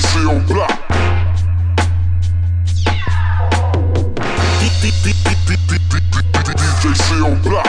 On block. DJ on block.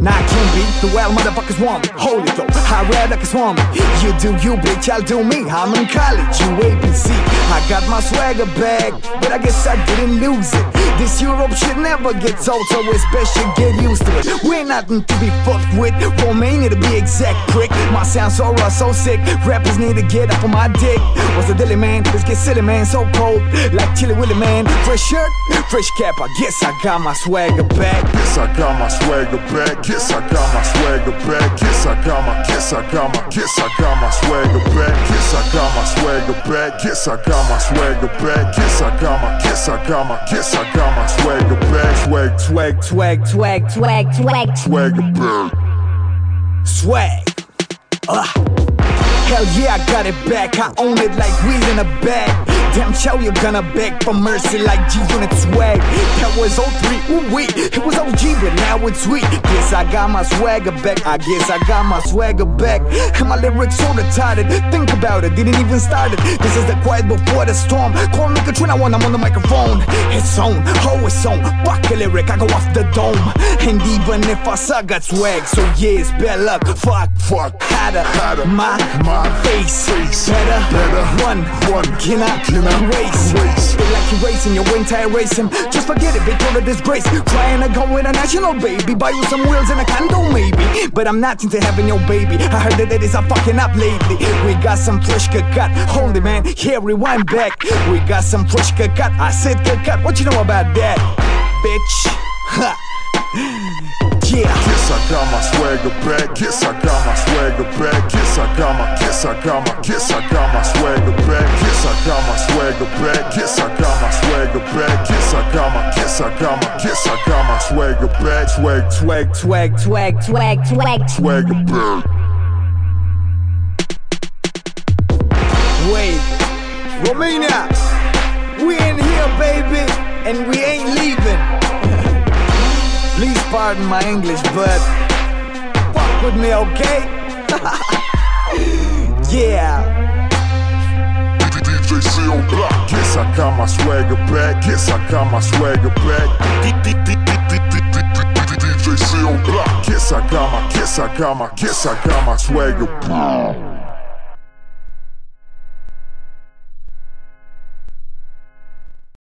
I can't be the well motherfuckers want me. Hold it though, I read like a swami. You do you, bitch, I'll do me. I'm in college, you ABC. I got my swagger back, but I guess I didn't lose it. This Europe shit never gets old, so it's best you get used to it. We're nothing to be fucked with. Romania to be exact, prick. My sound so raw, so sick. Rappers need to get up on my dick. What's the dilly, man? Let's get silly, man. So cold, like Chilly Willy, man. Fresh shirt, fresh cap. I guess I got my swagger back. Guess I got my swagger back. Guess I got my swagger back. Guess I got my, guess I got my, guess I got my swagger back. Back. Guess I got my swagger back. Guess I got my, guess I got my, guess I got my swagger back. Swag, swag, Swag, swag, Swag, swag, swagger back. swag. Ah. Hell yeah, I got it back. I own it like weed in a bag. Damn show you're gonna beg for mercy like G Unit swag. That was 03, ooh wee. It was OG, but now it's sweet. Guess I got my swagger back. I guess I got my swagger back. And my lyrics so retarded. Think about it, didn't even start it. This is the quiet before the storm. Call me Katrina when I'm on the microphone. It's on, oh it's on. Fuck a lyric, I go off the dome. And even if I suck, got swag. So yeah, it's bad luck. Fuck, Fuck. Hotter, Hotter. my, My face, face. better, Better. One, One. can I, Can I race? race? Feel like you're racing, your entire racing. Just forget it, all the disgrace. Trying to go international, baby. Buy you some wheels and a condo, maybe. But I'm not into having your baby. I heard that it is a fucking up lately. We got some fresh cut. Hold it, man. Here, rewind back. We got some fresh cut. I said cut. What you know about that, bitch? Ha. Yeah. Guess I got my swagger back. Guess I got my swagger back. Guess I got my, guess I got my, guess I got my swagger back. Guess I got my swagger back. Guess I got my swagger back. Guess I got my, guess I got my, guess I got my swagger back. Swag, swag, Swag, swag, swag, swag. swagger back. Wait, Romania, we in here, baby, and we ain't leaving. Pardon my English, but fuck with me, okay? yeah. Guess I got my swagger back. Guess I got my swagger back. DJ Cellblock. Guess I got my, guess I got my, guess I got my swagger back.